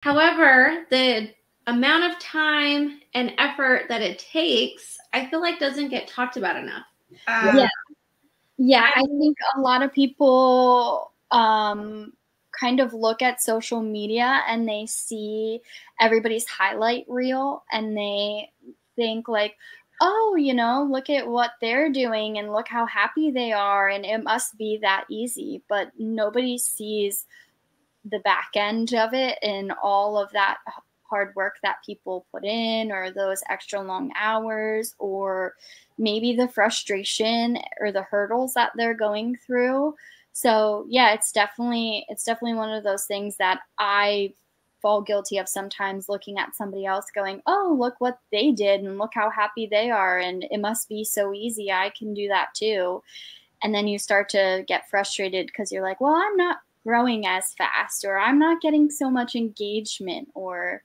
However, the amount of time and effort that it takes, I feel like doesn't get talked about enough. Um, yeah. Yeah, I think a lot of people um, kind of look at social media and they see everybody's highlight reel and they think like, oh, you know, look at what they're doing and look how happy they are and it must be that easy. But nobody sees the back end of it and all of that hard work that people put in or those extra long hours or maybe the frustration or the hurdles that they're going through. So yeah it's definitely it's definitely one of those things that i fall guilty of sometimes looking at somebody else going oh look what they did and look how happy they are and it must be so easy. I can do that too. And then you start to get frustrated because you're like well i'm not growing as fast or i'm not getting so much engagement or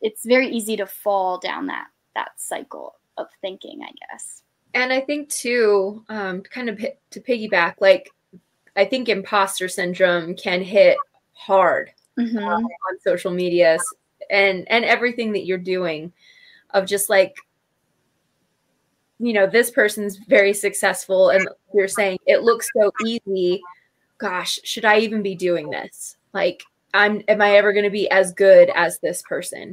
it's very easy to fall down that that cycle of thinking i guess and i think too um, kind of to piggyback like i think imposter syndrome can hit hard mm-hmm. on social media and and everything that you're doing of just like you know this person's very successful and you're saying it looks so easy gosh should i even be doing this? Like i'm am i ever going to be as good as this person